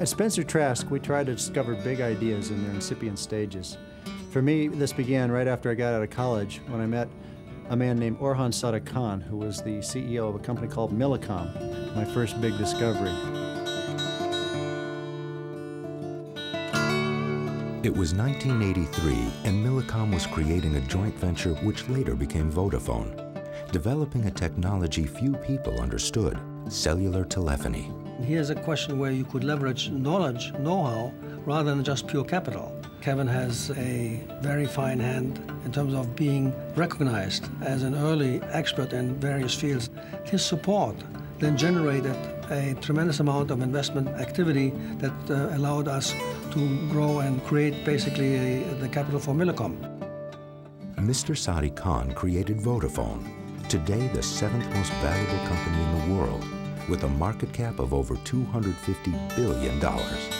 At Spencer Trask, we try to discover big ideas in their incipient stages. For me, this began right after I got out of college when I met a man named Orhan Sadik-Kahn, who was the CEO of a company called Millicom, my first big discovery. It was 1983, and Millicom was creating a joint venture which later became Vodafone, developing a technology few people understood, cellular telephony. Here's a question where you could leverage knowledge, know-how, rather than just pure capital. Kevin has a very fine hand in terms of being recognized as an early expert in various fields. His support then generated a tremendous amount of investment activity that uh, allowed us to grow and create basically a, the capital for Millicom. Mr. Sadik-Kahn created Vodafone, today the seventh most valuable company in the world, with a market cap of over $250 billion.